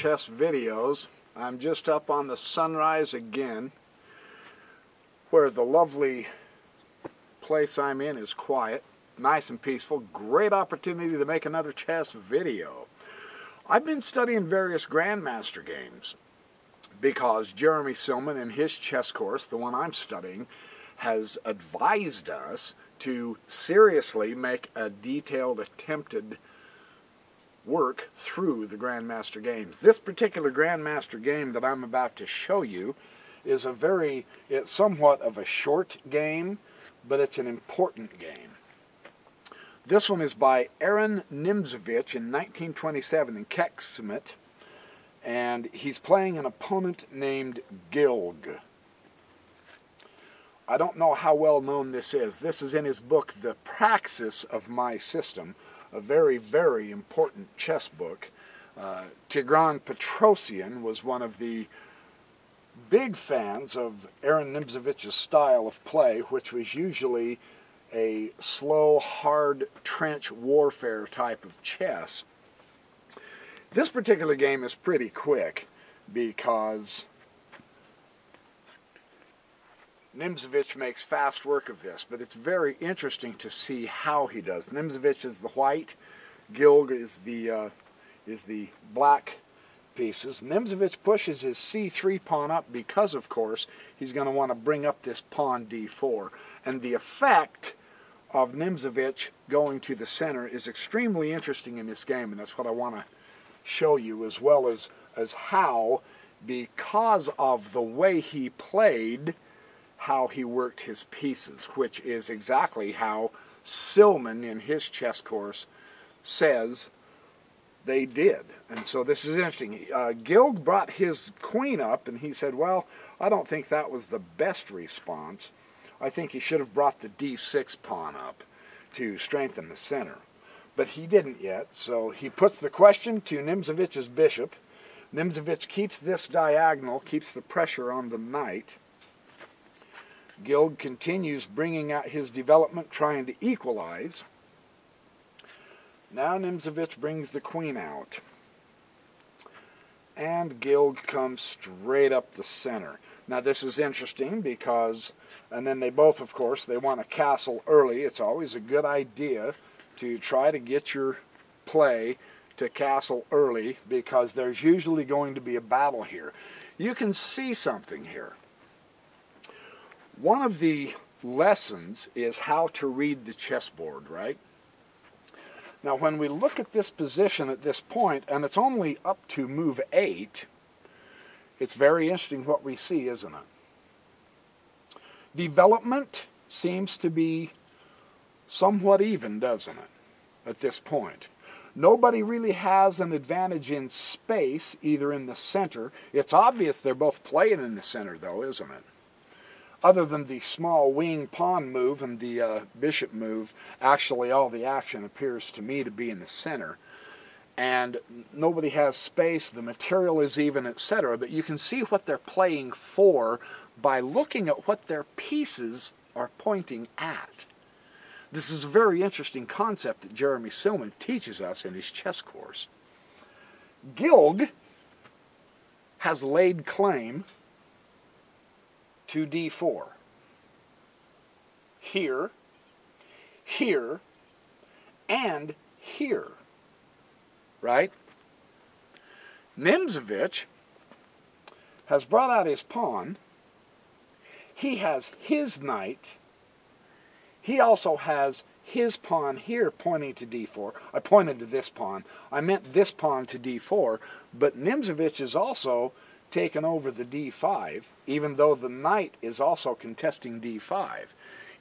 Chess videos. I'm just up on the sunrise again where the lovely place I'm in is quiet, nice and peaceful. Great opportunity to make another chess video. I've been studying various Grandmaster games because Jeremy Silman in his chess course, the one I'm studying, has advised us to seriously make a detailed attempted work through the Grandmaster games. This particular Grandmaster game that I'm about to show you is a very, it's somewhat of a short game, but it's an important game. This one is by Aron Nimzovich in 1927 in Kecskemét, and he's playing an opponent named Gilg. I don't know how well known this is. This is in his book, The Praxis of My System, a very, very important chess book. Uh, Tigran Petrosian was one of the big fans of Aron Nimzovich's style of play, which was usually a slow, hard trench warfare type of chess. This particular game is pretty quick because Nimzovich makes fast work of this, but it's very interesting to see how he does. Nimzovich is the white, Gilg is the uh, is the black pieces. Nimzovich pushes his c3 pawn up because, of course, he's going to want to bring up this pawn d4. And the effect of Nimzovich going to the center is extremely interesting in this game, and that's what I want to show you, as well as, as how, because of the way he played, how he worked his pieces, which is exactly how Silman in his chess course says they did. And so this is interesting. Uh, Gilg brought his queen up, and he said, well, I don't think that was the best response. I think he should have brought the d6 pawn up to strengthen the center. But he didn't yet, so he puts the question to Nimzovich's bishop. Nimzovich keeps this diagonal, keeps the pressure on the knight. Gilg continues bringing out his development, trying to equalize. Now Nimzovich brings the queen out. And Gilg comes straight up the center. Now this is interesting because, and then they both, of course, they want to castle early. It's always a good idea to try to get your play to castle early because there's usually going to be a battle here. You can see something here. One of the lessons is how to read the chessboard, right? Now when we look at this position at this point, and it's only up to move 8, it's very interesting what we see, isn't it? Development seems to be somewhat even, doesn't it, at this point? Nobody really has an advantage in space, either in the center. It's obvious they're both playing in the center, though, isn't it? Other than the small wing pawn move and the uh, bishop move, actually all the action appears to me to be in the center. And nobody has space, the material is even, etc. But you can see what they're playing for by looking at what their pieces are pointing at. This is a very interesting concept that Jeremy Silman teaches us in his chess course. Gilg has laid claim to D4. Here, here, and here. Right? Nimzovich has brought out his pawn. He has his knight. He also has his pawn here pointing to d4. I pointed to this pawn. I meant this pawn to d4, but Nimzovich is also taken over the d5, even though the knight is also contesting d5.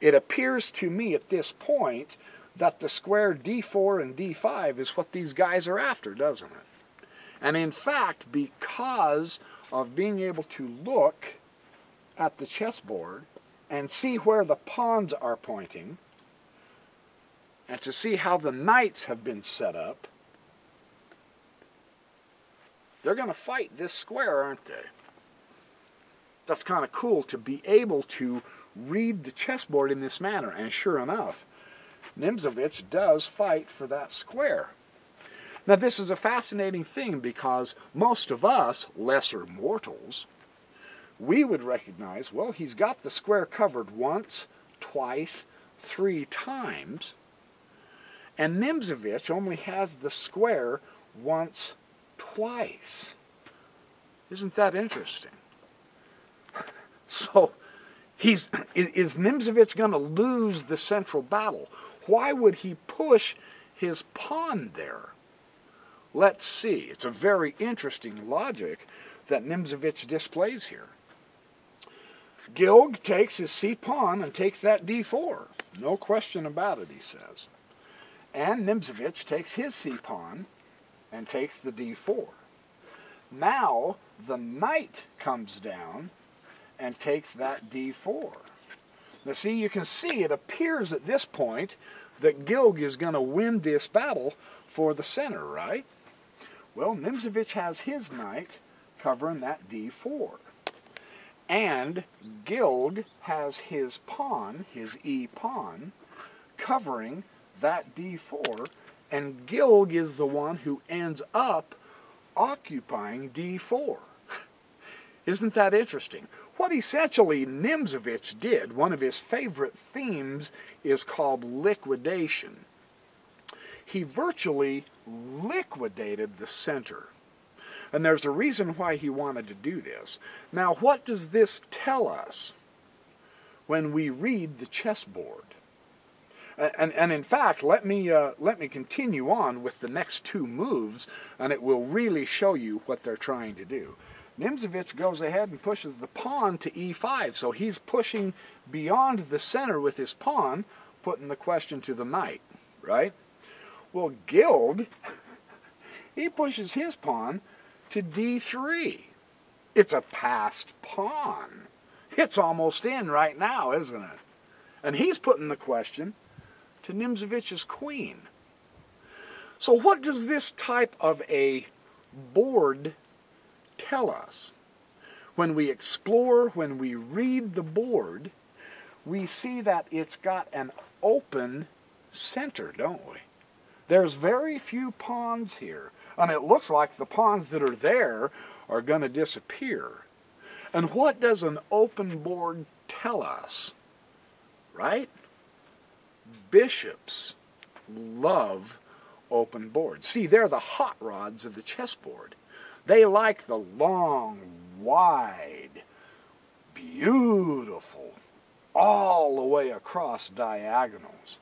It appears to me at this point that the square d4 and d5 is what these guys are after, doesn't it? And in fact, because of being able to look at the chessboard and see where the pawns are pointing, and to see how the knights have been set up, they're going to fight this square, aren't they? That's kind of cool to be able to read the chessboard in this manner. And sure enough, Nimzovich does fight for that square. Now this is a fascinating thing because most of us, lesser mortals, we would recognize, well, he's got the square covered once, twice, three times, and Nimzovich only has the square once, twice. Isn't that interesting? So, he's is Nimzovich going to lose the central battle? Why would he push his pawn there? Let's see. It's a very interesting logic that Nimzovich displays here. Gilg takes his c pawn and takes that d4. No question about it, he says. And Nimzovich takes his c pawn and takes the d4. Now the knight comes down and takes that d4. Now see, you can see it appears at this point that Gilg is going to win this battle for the center, right? Well, Nimzovich has his knight covering that d4. And Gilg has his pawn, his e pawn, covering that d4, and Gilg is the one who ends up occupying d4. Isn't that interesting? What essentially Nimzovich did, one of his favorite themes is called liquidation. He virtually liquidated the center. And there's a reason why he wanted to do this. Now, what does this tell us when we read the chessboard? And, and in fact, let me, uh, let me continue on with the next two moves, and it will really show you what they're trying to do. Nimzovich goes ahead and pushes the pawn to e5, so he's pushing beyond the center with his pawn, putting the question to the knight, right? Well, Gilg, he pushes his pawn to d3. It's a passed pawn. It's almost in right now, isn't it? And he's putting the question to Nimzovich's queen. So what does this type of a board tell us? When we explore, when we read the board, we see that it's got an open center, don't we? There's very few pawns here, and it looks like the pawns that are there are going to disappear. And what does an open board tell us? Right? Bishops love open boards. See, they're the hot rods of the chessboard. They like the long, wide, beautiful, all the way across diagonals.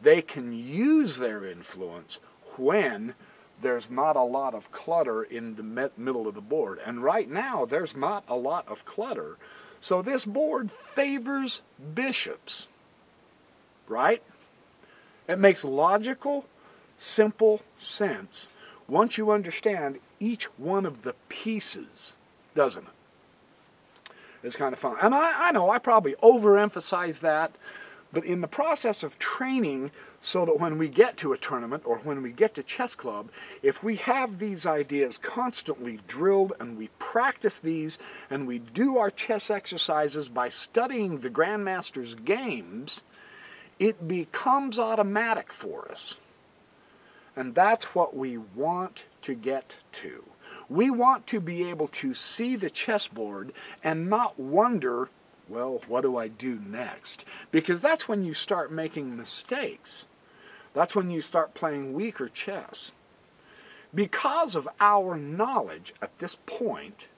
They can use their influence when there's not a lot of clutter in the middle of the board. And right now, there's not a lot of clutter. So this board favors bishops, right? It makes logical, simple sense once you understand each one of the pieces, doesn't it? It's kind of fun. And I, I know I probably overemphasize that, but in the process of training so that when we get to a tournament or when we get to chess club, if we have these ideas constantly drilled and we practice these and we do our chess exercises by studying the Grandmaster's games, it becomes automatic for us. And that's what we want to get to. We want to be able to see the chessboard and not wonder, well, what do I do next? Because that's when you start making mistakes. That's when you start playing weaker chess. Because of our knowledge at this point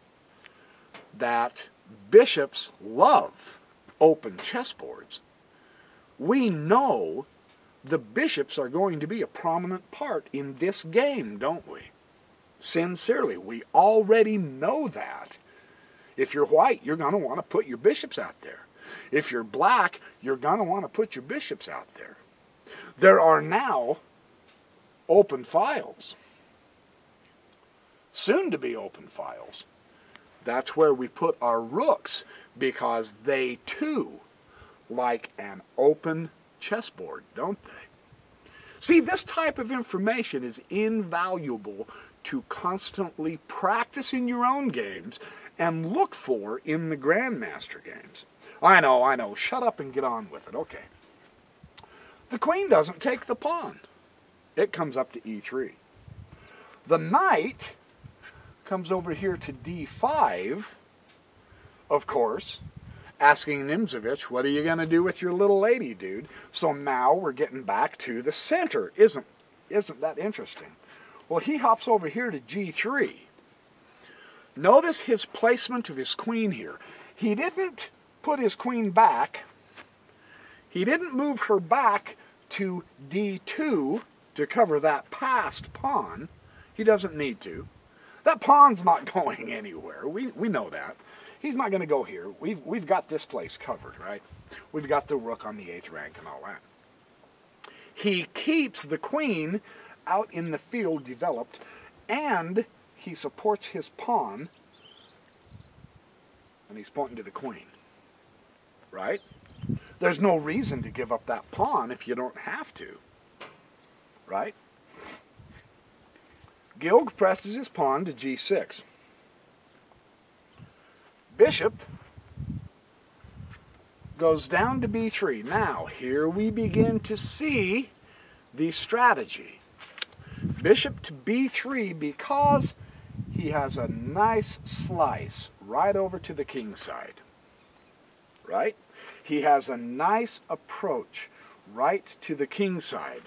that bishops love open chessboards, we know the bishops are going to be a prominent part in this game, don't we? Sincerely, we already know that. If you're white, you're going to want to put your bishops out there. If you're black, you're going to want to put your bishops out there. There are now open files, soon to be open files. That's where we put our rooks because they too like an open chessboard, don't they? See, this type of information is invaluable to constantly practice in your own games and look for in the Grandmaster games. I know, I know. Shut up and get on with it. Okay. The queen doesn't take the pawn. It comes up to e3. The knight comes over here to d5, of course, asking Nimzovich, what are you going to do with your little lady, dude? So now we're getting back to the center. Isn't, isn't that interesting? Well, he hops over here to g3. Notice his placement of his queen here. He didn't put his queen back. He didn't move her back to d2 to cover that passed pawn. He doesn't need to. That pawn's not going anywhere. We, we know that. He's not going to go here. We've, we've got this place covered, right? We've got the rook on the eighth rank and all that. He keeps the queen out in the field developed, and he supports his pawn, and he's pointing to the queen, right? There's no reason to give up that pawn if you don't have to, right? Gilg presses his pawn to g6. Bishop goes down to b3. Now, here we begin to see the strategy. Bishop to b3 because he has a nice slice right over to the king side. Right? He has a nice approach right to the king side.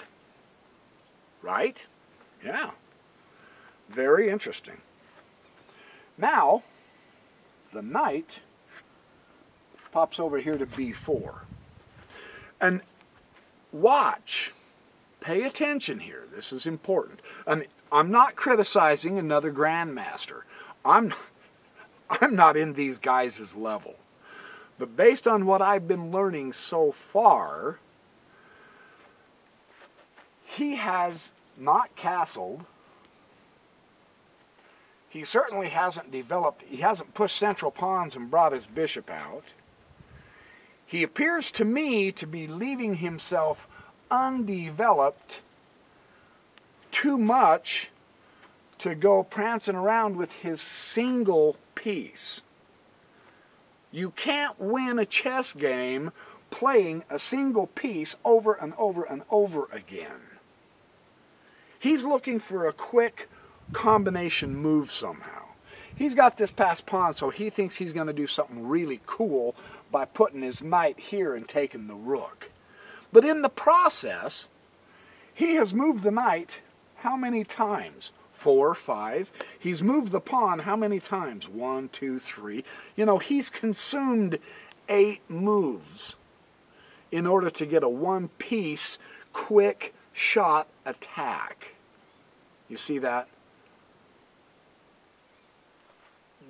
Right? Yeah. Very interesting. Now, the knight pops over here to b4. And watch, pay attention here, this is important. And I'm not criticizing another grandmaster. I'm, I'm not in these guys' level. But based on what I've been learning so far, he has not castled, he certainly hasn't developed, he hasn't pushed central pawns and brought his bishop out. He appears to me to be leaving himself undeveloped too much to go prancing around with his single piece. You can't win a chess game playing a single piece over and over and over again. He's looking for a quick combination move somehow. He's got this passed pawn, so he thinks he's going to do something really cool by putting his knight here and taking the rook. But in the process, he has moved the knight how many times? Four, five. He's moved the pawn how many times? One, two, three. You know, he's consumed eight moves in order to get a one-piece, quick shot attack. You see that?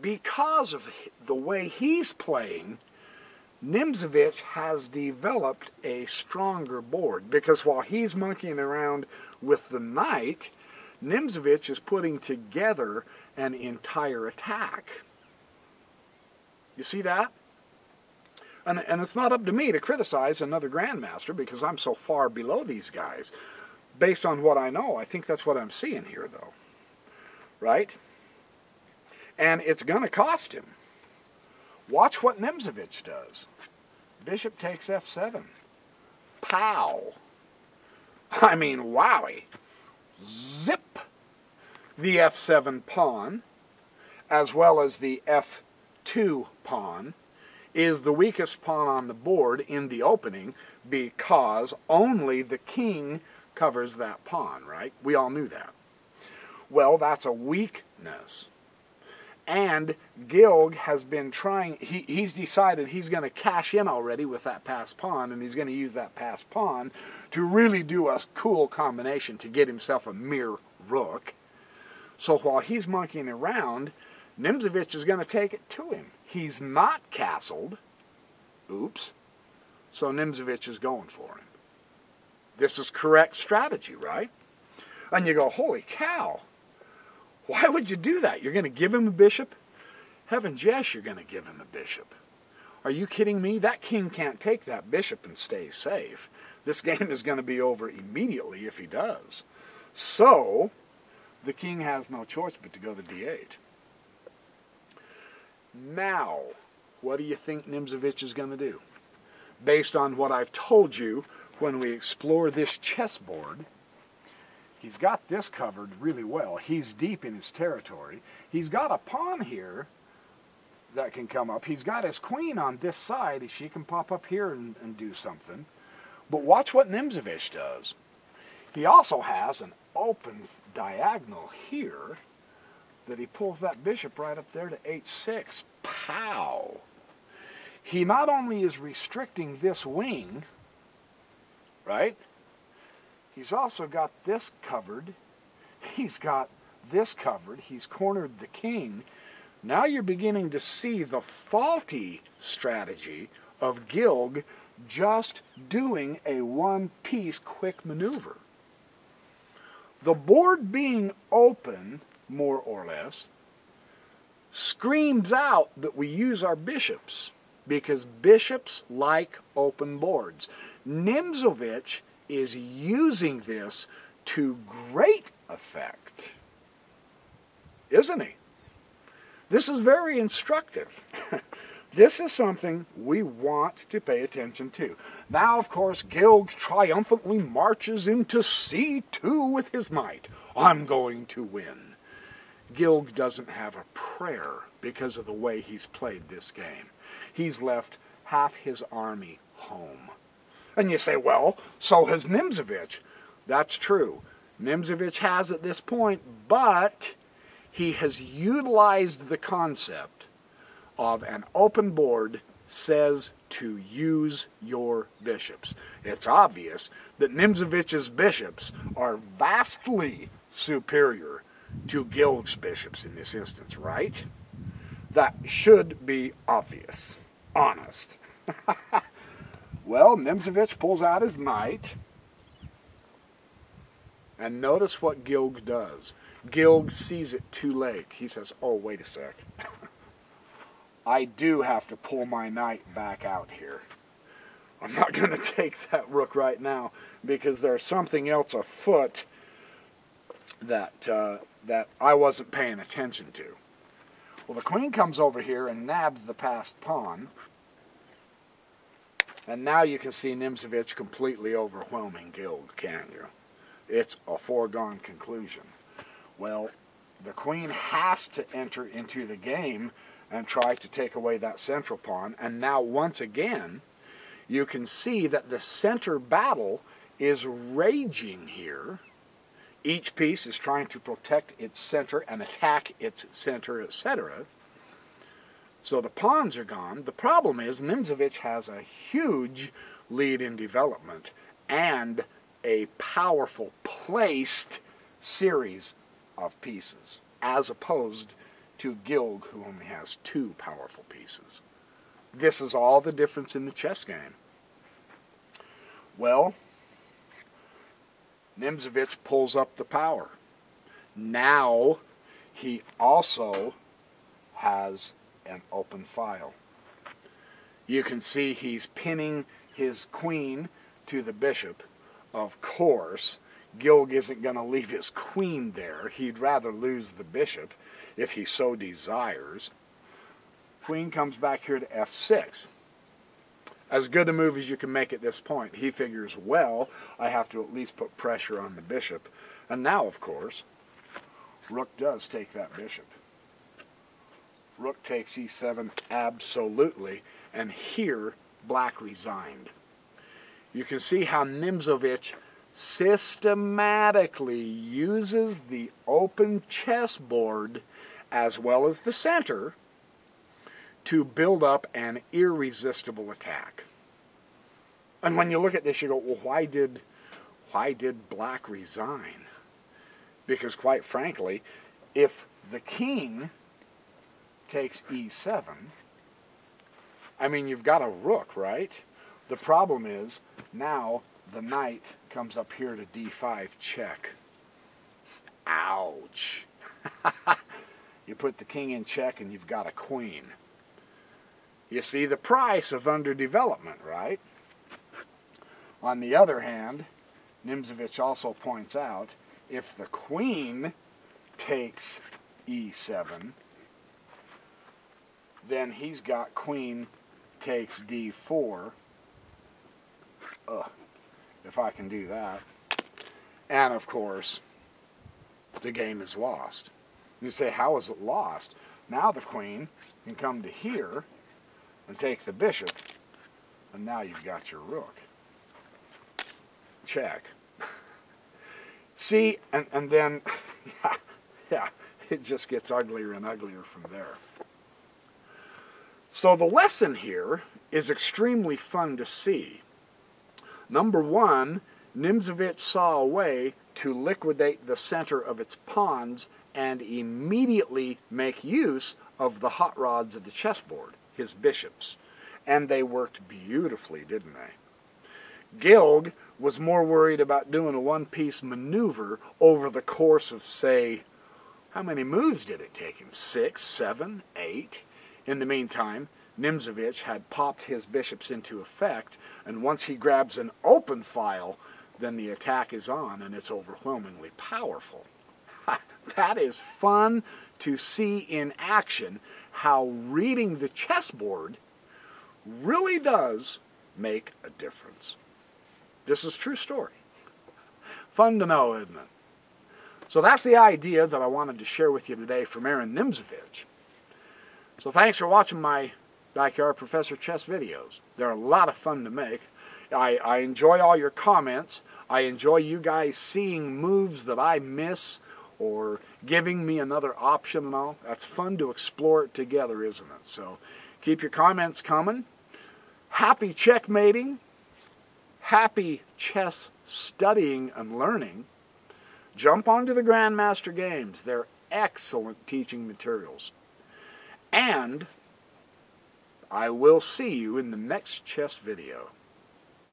Because of the way he's playing, Nimzovich has developed a stronger board because while he's monkeying around with the knight, Nimzovich is putting together an entire attack. You see that? And, and it's not up to me to criticize another grandmaster because I'm so far below these guys. Based on what I know, I think that's what I'm seeing here, though. Right? And it's going to cost him. Watch what Nimzovich does. Bishop takes f7. Pow. I mean, wowie. Zip. The f7 pawn, as well as the f2 pawn, is the weakest pawn on the board in the opening because only the king covers that pawn, right? We all knew that. Well, that's a weakness. And Gilg has been trying, he, he's decided he's going to cash in already with that pass pawn, and he's going to use that pass pawn to really do a cool combination to get himself a mere rook. So while he's monkeying around, Nimzovich is going to take it to him. He's not castled. Oops. So Nimzovich is going for him. This is correct strategy, right? And you go, holy cow, why would you do that? You're going to give him a bishop? Heavens, yes, you're going to give him a bishop. Are you kidding me? That king can't take that bishop and stay safe. This game is going to be over immediately if he does. So, the king has no choice but to go to d8. Now, what do you think Nimzovich is going to do? Based on what I've told you when we explore this chessboard, He's got this covered really well. He's deep in his territory. He's got a pawn here that can come up. He's got his queen on this side. She can pop up here and, and do something. But watch what Nimzovich does. He also has an open diagonal here that he pulls that bishop right up there to h6. Pow! He not only is restricting this wing, right? He's also got this covered. He's got this covered. He's cornered the king. Now you're beginning to see the faulty strategy of Gilg just doing a one-piece quick maneuver. The board being open, more or less, screams out that we use our bishops because bishops like open boards. Nimzovich is using this to great effect, isn't he? This is very instructive. this is something we want to pay attention to. Now, of course, Gilg triumphantly marches into c2 with his knight. I'm going to win. Gilg doesn't have a prayer because of the way he's played this game. He's left half his army home. And you say, well, so has Nimzovich. That's true. Nimzovich has at this point, but he has utilized the concept of an open board says to use your bishops. It's obvious that Nimzovich's bishops are vastly superior to Gilg's bishops in this instance, right? That should be obvious, honest. Well, Nimzovich pulls out his knight. And notice what Gilg does. Gilg sees it too late. He says, oh, wait a sec. I do have to pull my knight back out here. I'm not going to take that rook right now because there's something else afoot that, uh, that I wasn't paying attention to. Well, the queen comes over here and nabs the passed pawn. And now you can see Nimzovich completely overwhelming Gilg, can't you? It's a foregone conclusion. Well, the queen has to enter into the game and try to take away that central pawn. And now, once again, you can see that the center battle is raging here. Each piece is trying to protect its center and attack its center, etc. So the pawns are gone. The problem is Nimzovich has a huge lead in development and a powerful placed series of pieces, as opposed to Gilg, who only has two powerful pieces. This is all the difference in the chess game. Well, Nimzovich pulls up the power. Now he also has an open file. You can see he's pinning his queen to the bishop. Of course, Gilg isn't going to leave his queen there. He'd rather lose the bishop if he so desires. Queen comes back here to f6. As good a move as you can make at this point. He figures, well, I have to at least put pressure on the bishop. And now, of course, Rook does take that bishop. Rook takes e7, absolutely. And here, black resigned. You can see how Nimzovich systematically uses the open chessboard as well as the center to build up an irresistible attack. And when you look at this, you go, well, why did, why did black resign? Because quite frankly, if the king takes e7, I mean, you've got a rook, right? The problem is, now the knight comes up here to d5 check. Ouch. you put the king in check and you've got a queen. You see the price of underdevelopment, right? On the other hand, Nimzovich also points out, if the queen takes e7, then he's got queen takes d4. Ugh, if I can do that. And of course, the game is lost. You say, how is it lost? Now the queen can come to here and take the bishop, and now you've got your rook. Check. See, and, and then, yeah, yeah, it just gets uglier and uglier from there. So the lesson here is extremely fun to see. Number one, Nimzovich saw a way to liquidate the center of its pawns and immediately make use of the hot rods of the chessboard, his bishops. And they worked beautifully, didn't they? Gilg was more worried about doing a one-piece maneuver over the course of, say, how many moves did it take him? Six, seven, eight? In the meantime, Nimzovich had popped his bishops into effect, and once he grabs an open file, then the attack is on and it's overwhelmingly powerful. that is fun to see in action how reading the chessboard really does make a difference. This is true story. Fun to know, isn't it? So that's the idea that I wanted to share with you today from Aron Nimzovich. So thanks for watching my Backyard Professor Chess videos. They're a lot of fun to make. I, I enjoy all your comments. I enjoy you guys seeing moves that I miss or giving me another option and all. That's fun to explore it together, isn't it? So keep your comments coming. Happy checkmating. Happy chess studying and learning. Jump onto the Grandmaster Games. They're excellent teaching materials. And I will see you in the next chess video.